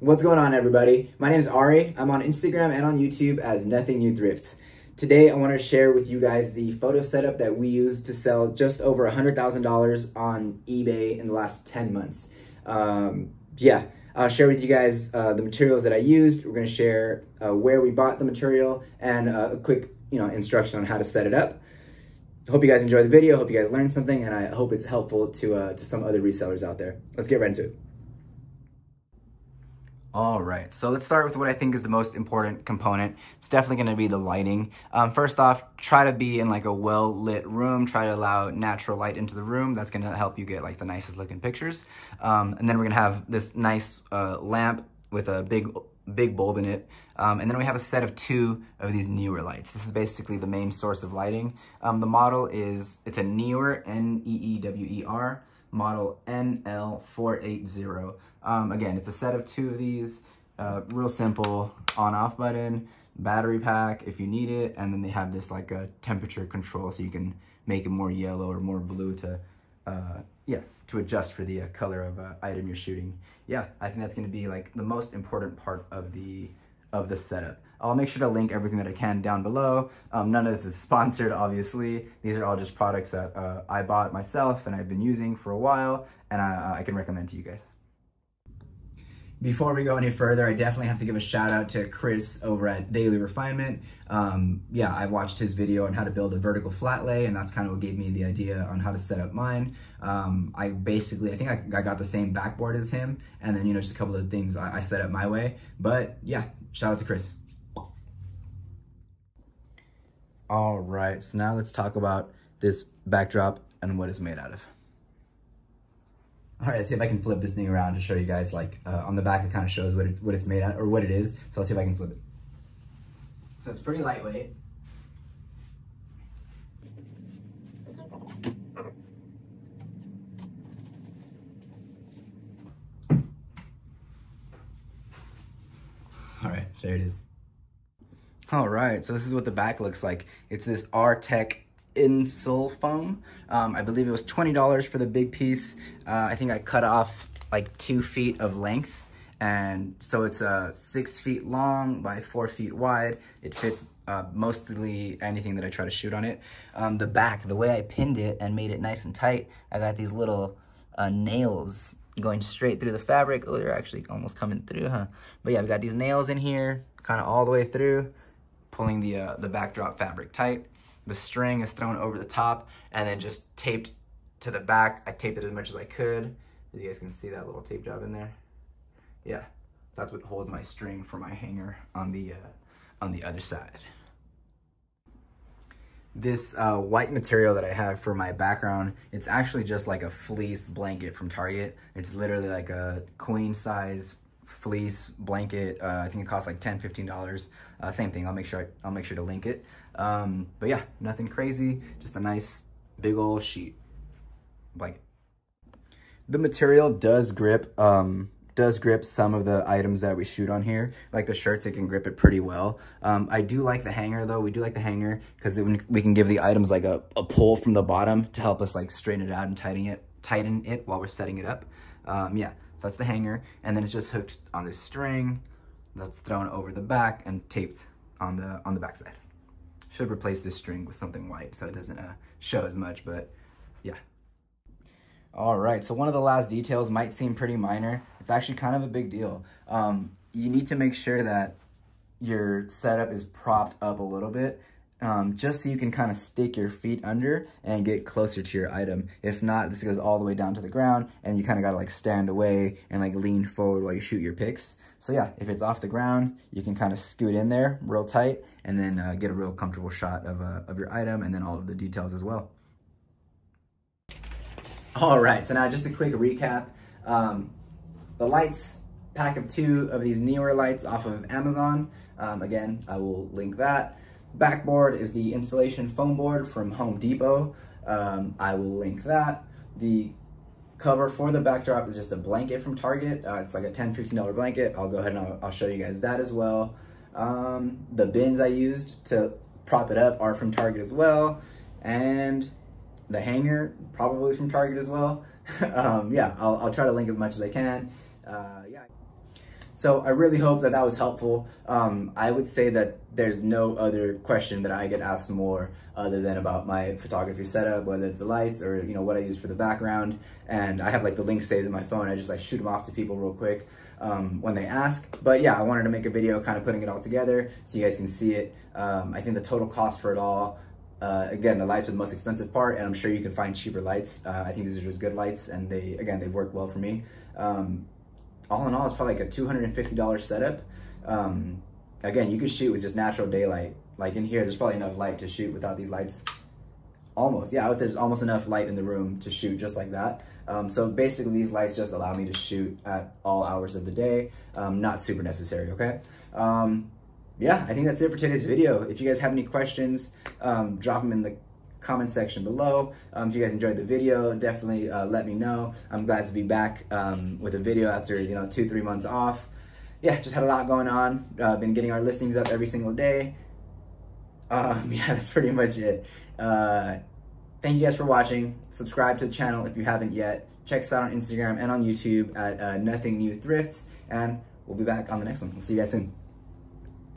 What's going on everybody? My name is Ari. I'm on Instagram and on YouTube as Nothing New Thrifts. Today I want to share with you guys the photo setup that we used to sell just over $100,000 on eBay in the last 10 months. Um, yeah, I'll share with you guys uh, the materials that I used. We're going to share uh, where we bought the material and uh, a quick you know, instruction on how to set it up. Hope you guys enjoy the video. Hope you guys learned something and I hope it's helpful to, uh, to some other resellers out there. Let's get right into it. All right, so let's start with what I think is the most important component. It's definitely gonna be the lighting. Um, first off, try to be in like a well-lit room. Try to allow natural light into the room. That's gonna help you get like the nicest looking pictures. Um, and then we're gonna have this nice uh, lamp with a big big bulb in it. Um, and then we have a set of two of these Neewer lights. This is basically the main source of lighting. Um, the model is, it's a Neewer, N-E-E-W-E-R, model NL480. Um, again, it's a set of two of these, uh, real simple on-off button, battery pack if you need it, and then they have this like a temperature control so you can make it more yellow or more blue to, uh, yeah, to adjust for the uh, color of uh, item you're shooting. Yeah, I think that's gonna be like the most important part of the of the setup. I'll make sure to link everything that I can down below. Um, none of this is sponsored, obviously. These are all just products that uh, I bought myself and I've been using for a while and I, I can recommend to you guys. Before we go any further, I definitely have to give a shout out to Chris over at Daily Refinement. Um, yeah, I watched his video on how to build a vertical flat lay, and that's kind of what gave me the idea on how to set up mine. Um, I basically, I think I, I, got the same backboard as him, and then, you know, just a couple of things I, I set up my way. But yeah, shout out to Chris. All right, so now let's talk about this backdrop and what it's made out of. All right, let's see if I can flip this thing around to show you guys, like, uh, on the back it kind of shows what, it, what it's made out, of or what it is. So let's see if I can flip it. So it's pretty lightweight. All right, there it is. All right, so this is what the back looks like. It's this R-Tech insole foam. Um, I believe it was $20 for the big piece. Uh, I think I cut off like two feet of length. And so it's uh, six feet long by four feet wide. It fits uh, mostly anything that I try to shoot on it. Um, the back, the way I pinned it and made it nice and tight, I got these little uh, nails going straight through the fabric. Oh, they're actually almost coming through, huh? But yeah, we got these nails in here, kind of all the way through, pulling the, uh, the backdrop fabric tight. The string is thrown over the top and then just taped to the back. I taped it as much as I could. As you guys can see that little tape job in there. Yeah, that's what holds my string for my hanger on the, uh, on the other side. This uh, white material that I have for my background, it's actually just like a fleece blanket from Target. It's literally like a queen size fleece blanket. Uh, I think it costs like 10 $15. Uh, same thing, I'll make sure I, will make sure to link it. Um, but yeah, nothing crazy, just a nice big old sheet blanket. The material does grip, um, does grip some of the items that we shoot on here. Like the shirts, it can grip it pretty well. Um, I do like the hanger though. We do like the hanger because we can give the items like a, a pull from the bottom to help us like straighten it out and tighten it, tighten it while we're setting it up. Um, yeah, so that's the hanger. And then it's just hooked on this string that's thrown over the back and taped on the, on the backside. Should replace this string with something white so it doesn't uh, show as much, but yeah. All right, so one of the last details might seem pretty minor. It's actually kind of a big deal. Um, you need to make sure that your setup is propped up a little bit um, just so you can kind of stick your feet under and get closer to your item. If not, this goes all the way down to the ground and you kind of got to like stand away and like lean forward while you shoot your picks. So yeah, if it's off the ground, you can kind of scoot in there real tight and then uh, get a real comfortable shot of, uh, of your item and then all of the details as well. All right, so now just a quick recap. Um, the lights, pack of two of these Neewer lights off of Amazon. Um, again, I will link that. Backboard is the installation foam board from Home Depot. Um, I will link that. The cover for the backdrop is just a blanket from Target. Uh, it's like a $10, $15 blanket. I'll go ahead and I'll, I'll show you guys that as well. Um, the bins I used to prop it up are from Target as well. And the hanger, probably from Target as well. um, yeah, I'll, I'll, try to link as much as I can. Uh, yeah. So I really hope that that was helpful. Um, I would say that there's no other question that I get asked more other than about my photography setup, whether it's the lights or you know what I use for the background. And I have like the links saved in my phone. I just like shoot them off to people real quick um, when they ask. But yeah, I wanted to make a video kind of putting it all together so you guys can see it. Um, I think the total cost for it all uh, again, the lights are the most expensive part, and I'm sure you can find cheaper lights. Uh, I think these are just good lights, and they, again, they've worked well for me. Um, all in all, it's probably like a $250 setup. Um, again, you could shoot with just natural daylight. Like in here, there's probably enough light to shoot without these lights. Almost, yeah, I would say there's almost enough light in the room to shoot just like that. Um, so basically these lights just allow me to shoot at all hours of the day. Um, not super necessary, okay? Um, yeah, I think that's it for today's video. If you guys have any questions, um, drop them in the comment section below. Um, if you guys enjoyed the video, definitely uh, let me know. I'm glad to be back um, with a video after, you know, two, three months off. Yeah, just had a lot going on. Uh, been getting our listings up every single day. Um, yeah, that's pretty much it. Uh, thank you guys for watching. Subscribe to the channel if you haven't yet. Check us out on Instagram and on YouTube at uh, Nothing New Thrifts. And we'll be back on the next one. We'll see you guys soon.